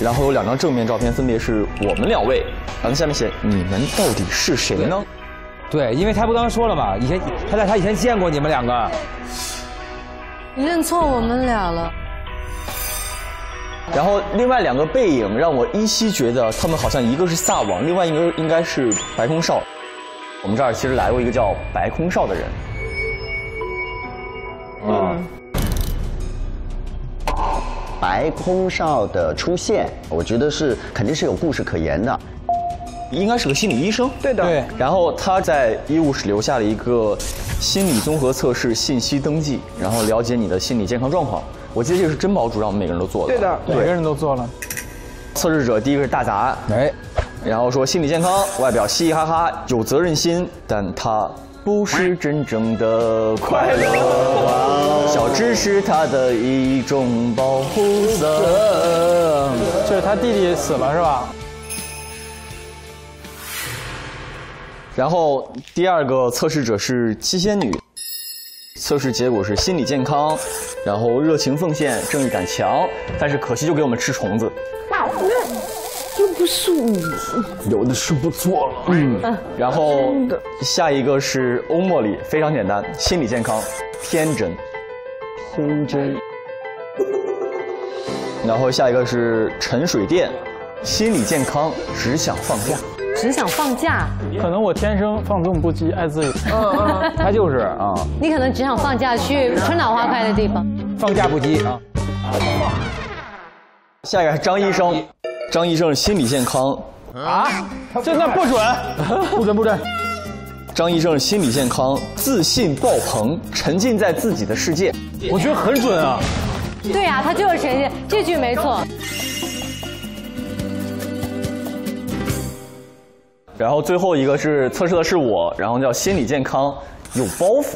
然后有两张正面照片，分别是我们两位，然后下面写你们到底是谁呢？对，因为他不刚刚说了嘛，以前他在他以前见过你们两个，你认错我们俩了。然后另外两个背影让我依稀觉得他们好像一个是萨王，另外一个应该是白空少。我们这儿其实来过一个叫白空少的人。白空少的出现，我觉得是肯定是有故事可言的，应该是个心理医生。对的。对。然后他在医务室留下了一个心理综合测试信息登记，然后了解你的心理健康状况。我记得这个是珍宝主让我们每个人都做的。对的，每个人都做了。测试者第一个是大杂，哎，然后说心理健康，外表嘻嘻哈哈，有责任心，但他不是真正的快乐。小智是他的一种保护色。就是他弟弟死了是吧？然后第二个测试者是七仙女。测试结果是心理健康，然后热情奉献，正义感强，但是可惜就给我们吃虫子。不是我，有的是不错了。嗯，然后下一个是欧茉莉，非常简单，心理健康，天真，天真。然后下一个是陈水电，心理健康，只想放假。只想放假，可能我天生放纵不羁，爱自由。嗯嗯，他就是啊。你可能只想放假去春暖花开的地方，放假不羁啊。下一个是张医生，张医生心理健康啊，这那不准，不准不准。张医生心理健康，自信爆棚，沉浸在自己的世界，我觉得很准啊。对呀，他就是沉浸，这句没错。然后最后一个是测试的是我，然后叫心理健康有包袱，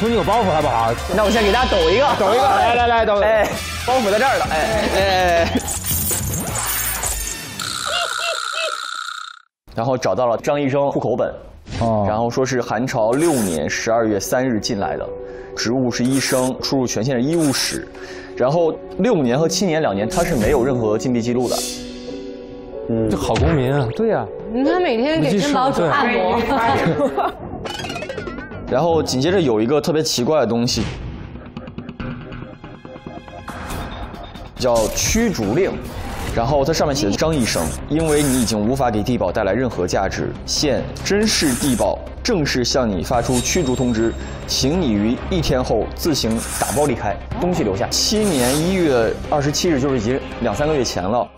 说你有包袱还不好？那我先给大家抖一个，抖一个，来来来，抖，哎，包袱在这儿了，哎哎。然后找到了张医生户口本，哦，然后说是韩朝六年十二月三日进来的，职务是医生，出入权限是医务室，然后六年和七年两年他是没有任何禁闭记录的。嗯，这好公民啊！对呀，你看每天给珍宝主按摩。然后紧接着有一个特别奇怪的东西，叫驱逐令。然后它上面写的张医生，因为你已经无法给地堡带来任何价值，现真是地堡正式向你发出驱逐通知，请你于一天后自行打包离开，东西留下。七年一月二十七日，就是已经两三个月前了。